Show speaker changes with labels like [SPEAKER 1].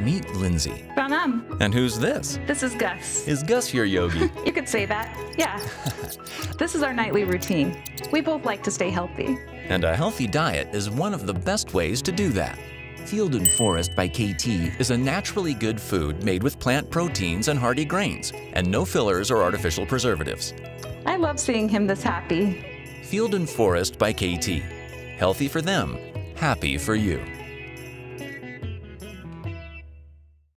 [SPEAKER 1] Meet Lindsay.
[SPEAKER 2] Pranam.
[SPEAKER 1] And who's this?
[SPEAKER 2] This is Gus.
[SPEAKER 1] Is Gus your yogi?
[SPEAKER 2] You could say that. Yeah. this is our nightly routine. We both like to stay healthy.
[SPEAKER 1] and a healthy diet is one of the best ways to do that. Field and Forest by Kaytee is a naturally good food made with plant proteins and hearty grains, and no fillers or artificial preservatives.
[SPEAKER 2] I love seeing him this happy.
[SPEAKER 1] Field and Forest by Kaytee. Healthy for them, happy for you.